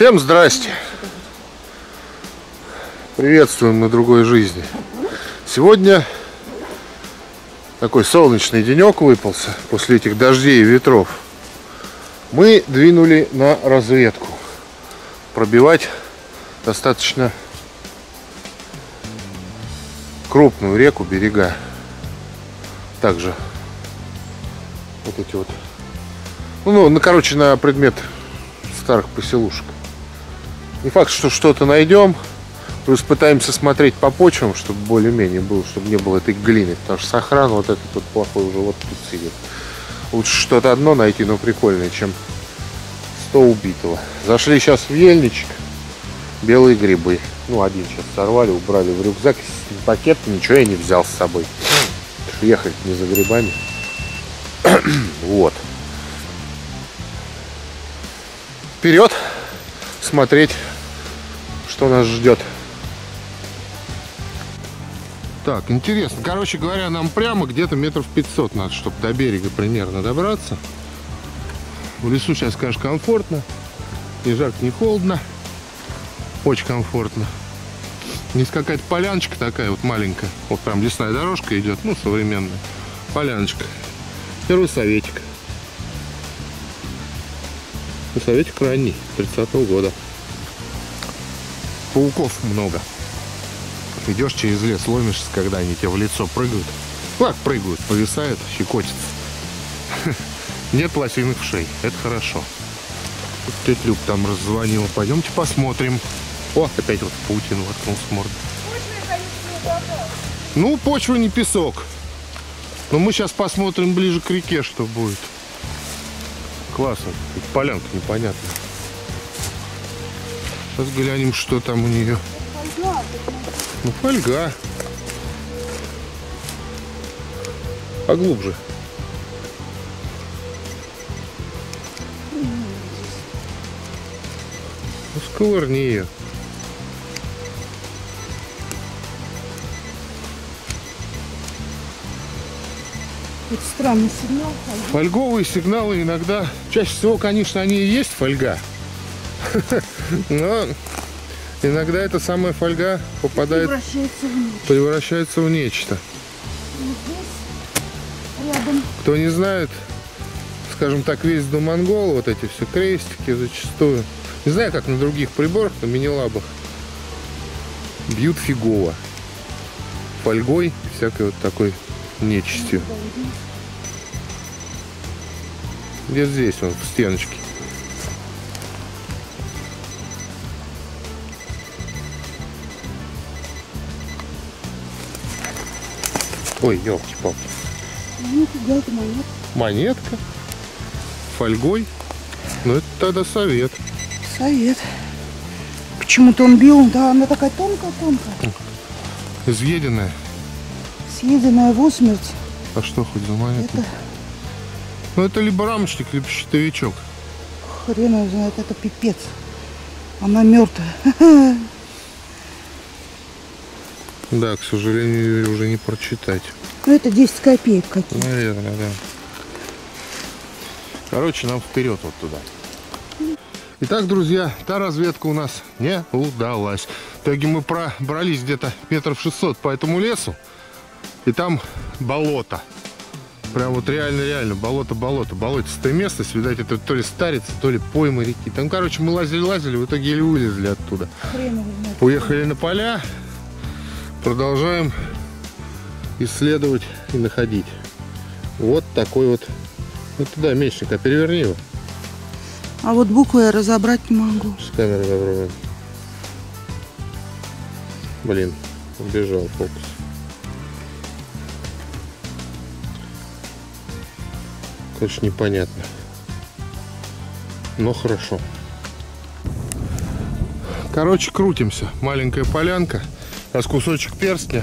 Всем здрасте! Приветствуем на другой жизни. Сегодня такой солнечный денек выпался после этих дождей и ветров. Мы двинули на разведку. Пробивать достаточно крупную реку, берега. Также вот эти вот. Ну, ну, короче, на предмет старых поселушек. Не факт, что что-то найдем. Плюс пытаемся смотреть по почвам, чтобы более-менее было, чтобы не было этой глины. Потому что сохран вот этот вот плохой уже вот тут сидит. Лучше что-то одно найти, но прикольное, чем 100 убитого. Зашли сейчас в ельничек. Белые грибы. Ну, один сейчас сорвали, убрали в рюкзак. Пакет, ничего я не взял с собой. Ехать не за грибами. вот. Вперед смотреть, что нас ждет. Так, интересно. Короче говоря, нам прямо где-то метров 500 надо, чтобы до берега примерно добраться. В лесу сейчас, конечно, комфортно. Не жарко, не холодно. Очень комфортно. Есть какая-то поляночка такая вот маленькая. Вот прям лесная дорожка идет, ну, современная. Поляночка. Первый советик. Ну, советик ранний, 30-го года. Пауков много. Идешь через лес, ломишься, когда они тебе в лицо прыгают. Как прыгают, повисают, щекочется. Нет лосиных шей, это хорошо. Тетя Люб там раззвонила. Пойдемте посмотрим. О, опять вот паутину воткнул с морды. Ну, почва не песок. Но мы сейчас посмотрим ближе к реке, что будет. Классно. Тут полянка непонятная. Сейчас глянем, что там у нее. Ну, фольга. Поглубже. Ну, сковырни ее. Это странный сигнал. Фольговые сигналы иногда, чаще всего, конечно, они и есть фольга. Но иногда эта самая фольга попадает, Превращается в ночь. превращается в нечто. Кто не знает, скажем так, весь до монгол, вот эти все крестики зачастую. Не знаю, как на других приборах, на мини-лабах. Бьют фигово. Фольгой, всякой вот такой нечистью. Где здесь он, в стеночке. Ой, елки-палки. Монетка. Фольгой. Ну, это тогда совет. Совет. Почему-то он бил, да, она такая тонкая-тонкая. Изъеденная. Съеденная в усмерть. А что хоть за монета? Это Ну, это либо рамочник, либо щитовичок. хрен его знает, это пипец. Она мертвая. Да, к сожалению, уже не прочитать. Ну, это 10 копеек какие. Наверное, да. Короче, нам вперед вот туда. Итак, друзья, та разведка у нас не удалась. В итоге мы пробрались где-то метров 600 по этому лесу. И там болото. Прям вот реально-реально болото-болото. Болотистая местность. Видать, это то ли старица, то ли пойма реки. Там, короче, мы лазили-лазили, в итоге еле вылезли оттуда. Уехали на поля. Продолжаем исследовать и находить. Вот такой вот. Ну туда мечник, а переверни его. А вот буквы я разобрать не могу. С камерой попробуем. Блин, убежал фокус. Короче, непонятно. Но хорошо. Короче, крутимся. Маленькая полянка. Сейчас кусочек перстня.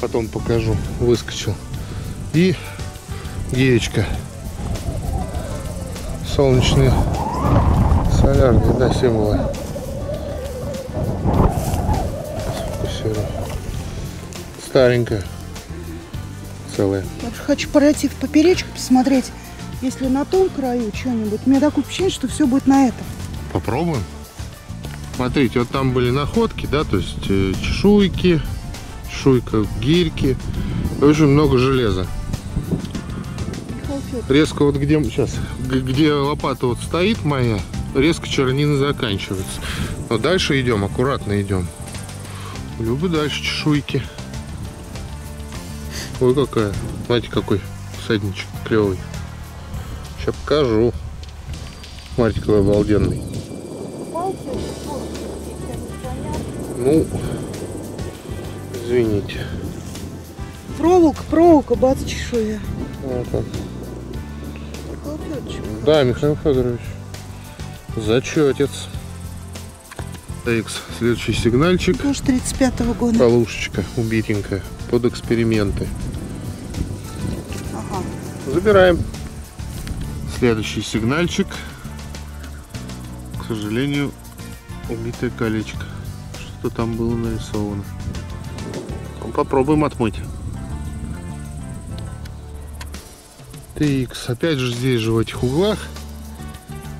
Потом покажу. Выскочил. И геечка. Солнечные солярные, да, символы. Старенькая. Целая. Хочу пройти в поперечку, посмотреть, если на том краю что-нибудь. У меня такое впечатление, что все будет на этом. Попробуем. Смотрите, вот там были находки, да, то есть э, чешуйки, чешуйка, гирьки. Очень много железа. Резко вот где сейчас, где лопата вот стоит моя, резко чернина заканчивается. Но дальше идем, аккуратно идем. Люблю дальше чешуйки. Ой, какая. Смотрите, какой всадничек клевый. Сейчас покажу. Смотрите, какой обалденный. Ну, извините. Проволока, проволока, бац, чешуя. Вот он. Михаил Федорович, Да, Михаил Федорович. Зачетец. X. Следующий сигнальчик. Тоже 35-го года. Полушечка убитенькая. Под эксперименты. Ага. Забираем. Следующий сигнальчик. К сожалению, убитое колечко. Что там было нарисовано. Ну, попробуем отмыть. TX. Опять же здесь же в этих углах.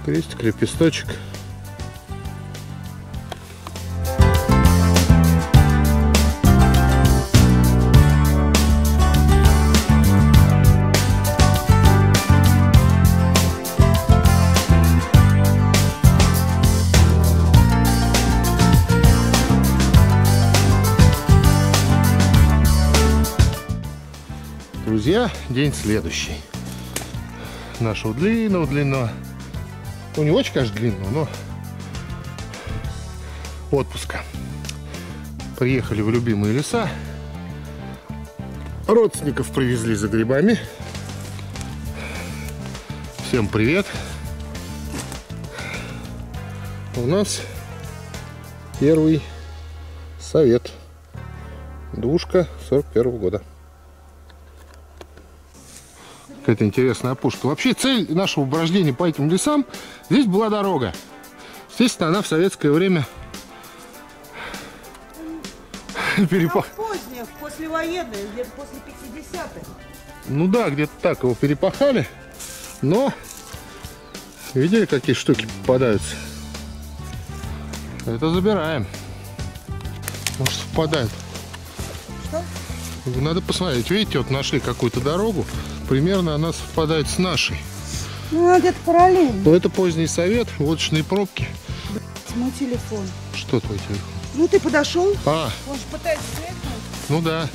Крестик, лепесточек. День следующий. Нашего длинного, длинного. Ну, не очень, конечно, длинного, но отпуска. Приехали в любимые леса. Родственников привезли за грибами. Всем привет. У нас первый совет. Двушка 41 года. Какая-то интересная опушка. Вообще цель нашего брождения по этим лесам, здесь была дорога. Естественно, она в советское время перепах... поздних, послевоенные, где-то после 50-х. Ну да, где-то так его перепахали. Но видели, какие штуки попадаются? Это забираем. Может совпадает. Надо посмотреть. Видите, вот нашли какую-то дорогу. Примерно она совпадает с нашей. Ну, она где-то параллельно. Но это поздний совет, водочные пробки. Мой телефон. Что твой телефон? Ну, ты подошел, А, он же пытается свекнуть. ну да.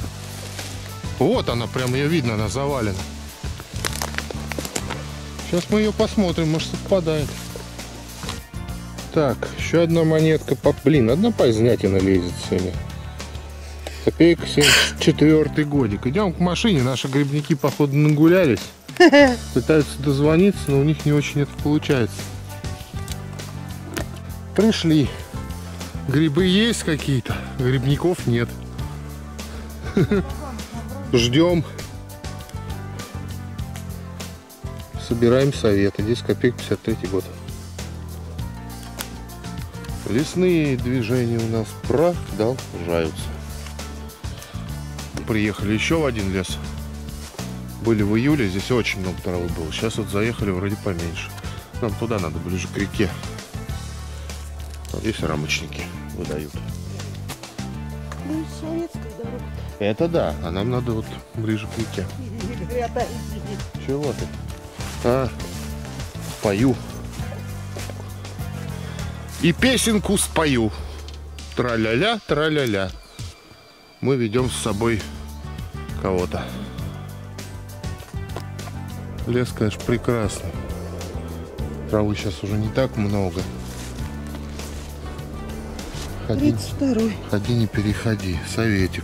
Вот она, прям ее видно, она завалена. Сейчас мы ее посмотрим, может совпадает. Так, еще одна монетка. Блин, одна позднятина лезет сегодня. Копейка 74 годик. Идем к машине. Наши грибники, походу, нагулялись. Пытаются дозвониться, но у них не очень это получается. Пришли. Грибы есть какие-то, грибников нет. Ждем. Собираем советы. 10 копеек 53 год. Лесные движения у нас продолжаются. Приехали еще в один лес. Были в июле, здесь очень много травы было. Сейчас вот заехали вроде поменьше. Нам туда надо, ближе к реке. Вот здесь рамочники выдают. Это да, а нам надо вот ближе к реке. Чего ты? А, пою. И песенку спою. Тра-ля-ля, тра-ля-ля. Мы ведем с собой кого-то. Лес, конечно, прекрасный. Травы сейчас уже не так много. Ходи, 32-й. ходи, не переходи. Советик.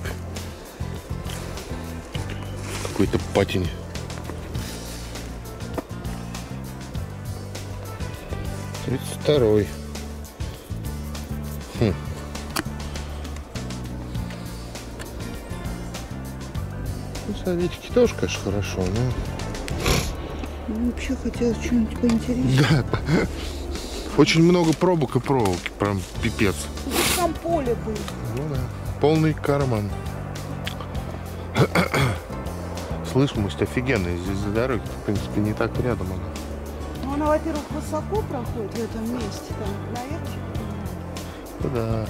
Какой-то патень. Тридцать второй. Ну, советики тоже, конечно, хорошо, но... Ну, вообще хотелось что-нибудь поинтереснее. Да. Очень много пробок и проволоки, прям пипец. Тут Там поле было. Ну да. Полный карман. Слышимость офигенная здесь за дороги. В принципе, не так рядом она. Ну, она, во-первых, высоко проходит в этом месте. Там наверх. Да.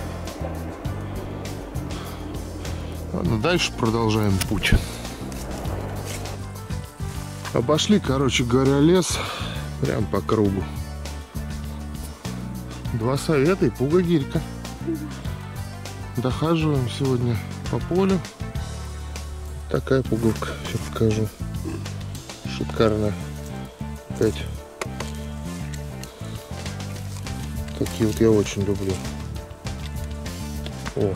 Ладно, дальше продолжаем путь. Обошли, короче говоря, лес прям по кругу. Два совета и пуга гирька. Дохаживаем сегодня по полю. Такая пуговка. Сейчас покажу. Шикарная. Опять. Такие вот я очень люблю. О.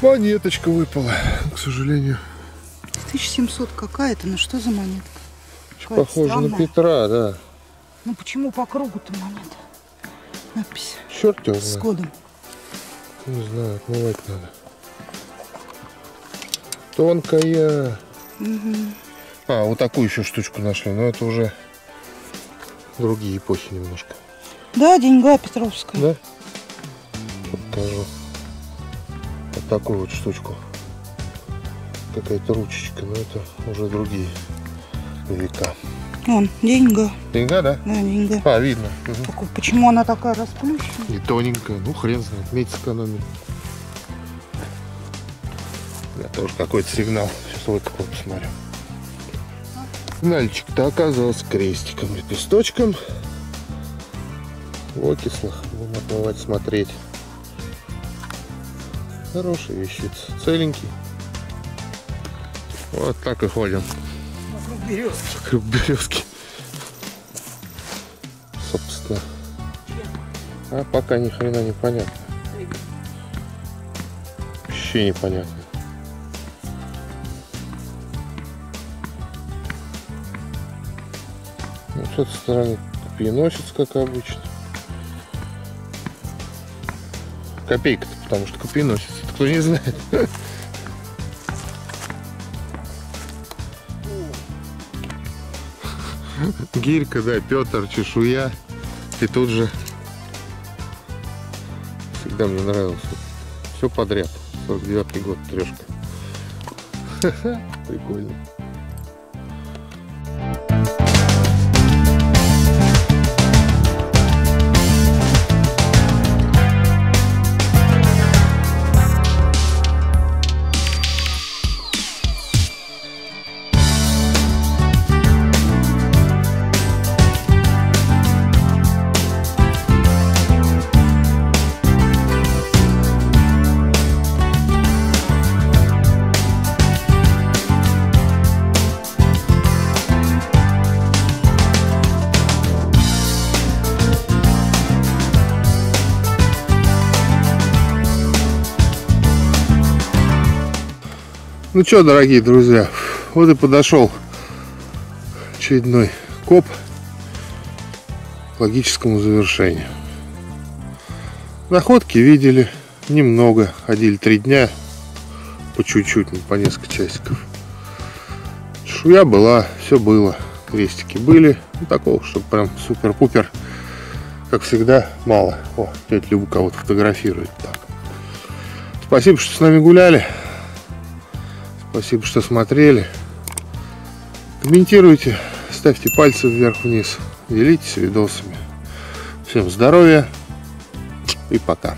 Монеточка выпала, к сожалению. 1700 какая-то, ну что за монетка? Какая Похоже на странная. Петра, да. Ну почему по кругу-то монета? Надпись Черт его с кодом. Не знаю, отмывать надо. Тонкая. Мгм. А, вот такую еще штучку нашли, но это уже другие эпохи немножко. Да, деньга Петровская. Да? Покажу. Вот такую вот штучку. Какая-то ручечка, но это уже другие века. Вон, деньга. Деньга, да? Да, деньга. А, видно. Какой- Почему она такая расплющенная? И тоненькая. Ну, хрен знает. Медь сэкономили. Я тоже какой-то сигнал. Сейчас выкопал, посмотрю. Нальчик-то оказался крестиком, лепесточком. В окислах. Будем отмывать, смотреть. Хорошая вещица. Целенький. Вот так и ходим. Вокруг березки. Собственно. А пока ни хрена не понятно. Вообще непонятно. Ну, с этой стороны копьеносец, как обычно. Копейка-то, потому что копьеносец. Кто не знает. Гирька, да, Петр, чешуя. И тут же всегда мне нравилось. Все подряд. 49 год, трешка. Прикольно. Ну что, дорогие друзья, вот и подошел очередной коп к логическому завершению. Находки видели немного, ходили три дня, по чуть-чуть, ну, по несколько часиков. Шуя была, все было, крестики были, ну, такого, чтобы прям супер-пупер, как всегда, мало. О, тетя Люба кого-то фотографирует так. Спасибо, что с нами гуляли. Спасибо, что смотрели. Комментируйте, ставьте пальцы вверх-вниз, делитесь видосами. Всем здоровья и пока.